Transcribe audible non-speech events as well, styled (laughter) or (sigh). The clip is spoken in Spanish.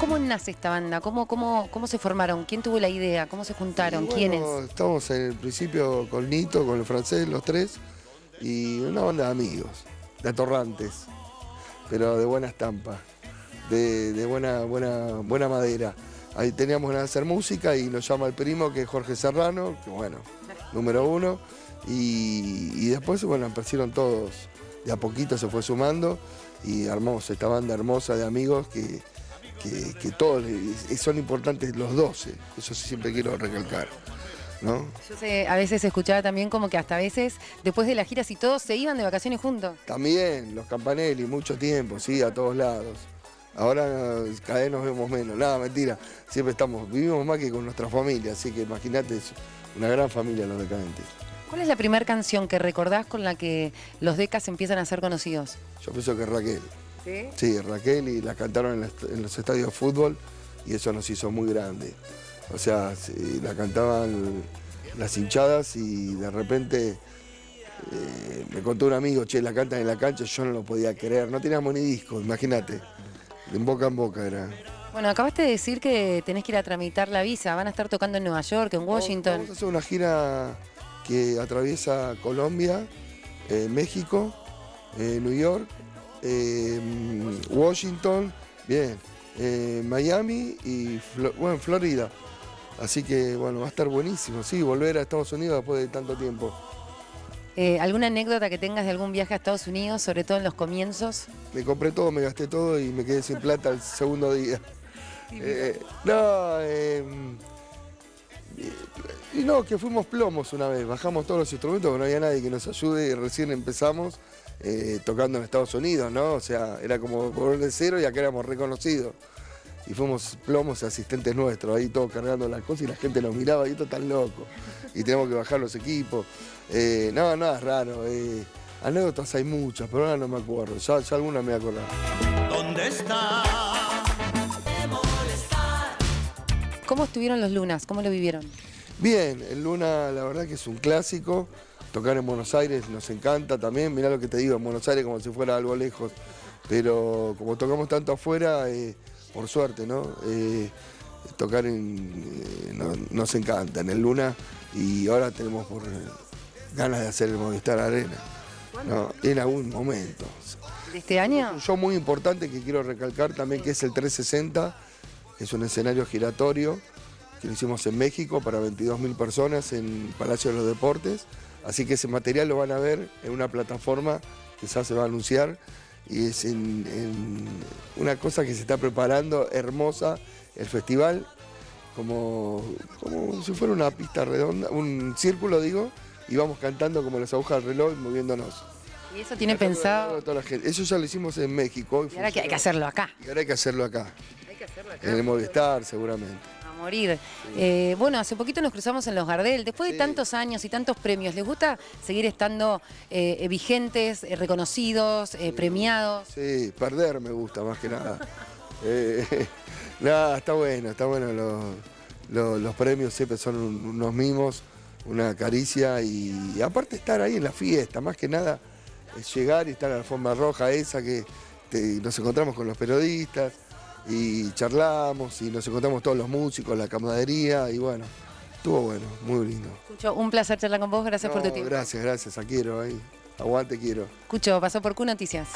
¿Cómo nace esta banda? ¿Cómo, cómo, ¿Cómo se formaron? ¿Quién tuvo la idea? ¿Cómo se juntaron? Bueno, ¿Quiénes? Estamos en el principio con Nito, con el francés, los tres, y una banda de amigos, de atorrantes, pero de buena estampa, de, de buena, buena, buena madera. Ahí teníamos que hacer música y nos llama el primo, que es Jorge Serrano, que bueno, número uno, y, y después, bueno, aparecieron todos, de a poquito se fue sumando y armamos esta banda hermosa de amigos que, que, que todos son importantes los 12, eso sí siempre quiero recalcar. ¿no? Yo sé, a veces escuchaba también como que hasta a veces, después de las giras y todos, se iban de vacaciones juntos. También los Campanelli, mucho tiempo, sí, a todos lados. Ahora eh, cada vez nos vemos menos. Nada, mentira. Siempre estamos, vivimos más que con nuestra familia, así que imagínate, es una gran familia los decadentes. ¿Cuál es la primera canción que recordás con la que los decas empiezan a ser conocidos? Yo pienso que Raquel. ¿Sí? Sí, Raquel y la cantaron en, los estadios de fútbol y eso nos hizo muy grande. O sea, la cantaban las hinchadas y de repente eh, me contó un amigo, che, la cantan en la cancha, yo no lo podía creer, no teníamos ni disco, imagínate. De boca en boca era. Bueno, acabaste de decir que tenés que ir a tramitar la visa. Van a estar tocando en Nueva York, en Washington. Vamos a hacer una gira que atraviesa Colombia, eh, México, eh, New York, eh, Washington, bien, eh, Miami y Flo- bueno, Florida. Así que bueno, va a estar buenísimo, sí, volver a Estados Unidos después de tanto tiempo. Eh, ¿Alguna anécdota que tengas de algún viaje a Estados Unidos, sobre todo en los comienzos? Me compré todo, me gasté todo y me quedé sin plata el segundo día. Eh, no, eh, y no, que fuimos plomos una vez, bajamos todos los instrumentos, porque no había nadie que nos ayude y recién empezamos eh, tocando en Estados Unidos, ¿no? O sea, era como volver de cero y acá éramos reconocidos. Y fuimos plomos asistentes nuestros, ahí todos cargando las cosas y la gente nos miraba y esto tan loco. Y tenemos que bajar los equipos. Eh, no, nada es raro. eh, anécdotas hay muchas, pero ahora no me acuerdo. Ya, ya alguna me voy a acordar. ¿Dónde está? ¿Cómo estuvieron los lunas? ¿Cómo lo vivieron? Bien, el Luna la verdad que es un clásico. Tocar en Buenos Aires nos encanta también. Mirá lo que te digo, en Buenos Aires como si fuera algo lejos. Pero como tocamos tanto afuera, eh, por suerte, ¿no? Eh, tocar en, eh, no- nos encanta en el Luna y ahora tenemos por, ganas de hacer el Movistar Arena. ¿no? En algún momento. ¿De este año? Show muy importante que quiero recalcar también que es el 360. Es un escenario giratorio que lo hicimos en México para 22.000 personas en Palacio de los Deportes. Así que ese material lo van a ver en una plataforma que ya se va a anunciar. Y es en, en una cosa que se está preparando, hermosa, el festival, como, como si fuera una pista redonda, un círculo digo, y vamos cantando como las agujas del reloj moviéndonos. ¿Y eso tiene pensado? a toda la gente. Eso ya lo hicimos en México. Y ahora que hay que hacerlo acá. Y ahora hay que hacerlo acá. En el Movistar, seguramente. Morir. Eh, bueno, hace poquito nos cruzamos en los Gardel. Después de tantos años y tantos premios, ¿les gusta seguir estando eh, vigentes, eh, reconocidos, premiados? Sí, perder me gusta más que nada. (laughs) (laughs) Nada, está bueno, está bueno. Los, los- los premios siempre son un- unos mimos, una caricia y, y aparte estar ahí en la fiesta, más que nada es llegar y estar en la alfombra roja esa que te- nos encontramos con los periodistas y charlamos y nos encontramos todos los músicos, la camaradería y bueno, estuvo bueno, muy lindo. Cucho, un placer charlar con vos. Gracias por tu tiempo. Gracias, gracias, a quiero ahí. Aguante, quiero. Cucho, pasó por Q Noticias.